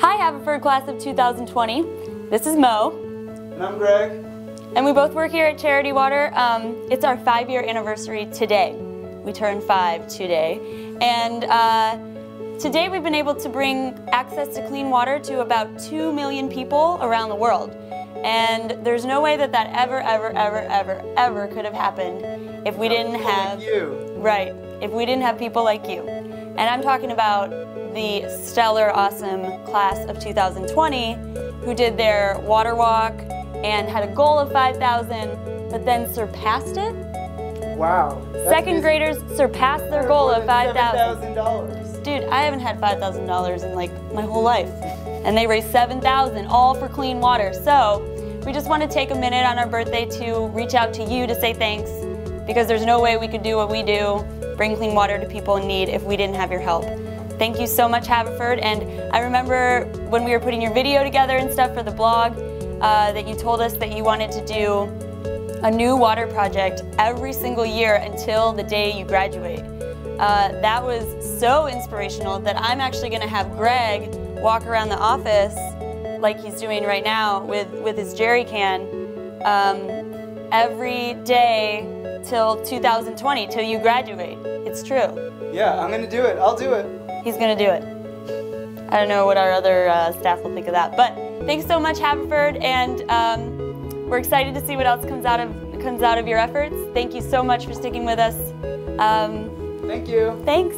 Haverford class of 2020. This is Mo. And I'm Greg. And we both work here at Charity Water. Um, it's our five year anniversary today. We turned five today. And uh, today we've been able to bring access to clean water to about 2 million people around the world. And there's no way that that ever, ever, ever, ever, ever could have happened if we didn't have you. Right, if we didn't have people like you. And I'm talking about the stellar, awesome class of 2020 who did their water walk and had a goal of 5,000, but then surpassed it. Wow. Second graders surpassed their goal of 5,000. $5,000. Dude, I haven't had $5,000 in like my whole life. And they raised 7,000 all for clean water. So we just want to take a minute on our birthday to reach out to you to say thanks because there's no way we could do what we do, bring clean water to people in need if we didn't have your help. Thank you so much, Haverford. And I remember when we were putting your video together and stuff for the blog uh, that you told us that you wanted to do a new water project every single year until the day you graduate. Uh, that was so inspirational that I'm actually going to have Greg walk around the office like he's doing right now with, with his jerry can um, every day till 2020, till you graduate. It's true. Yeah, I'm gonna do it. I'll do it. He's gonna do it. I don't know what our other uh, staff will think of that, but thanks so much, Haverford, and um, we're excited to see what else comes out of comes out of your efforts. Thank you so much for sticking with us. Um, Thank you. thanks.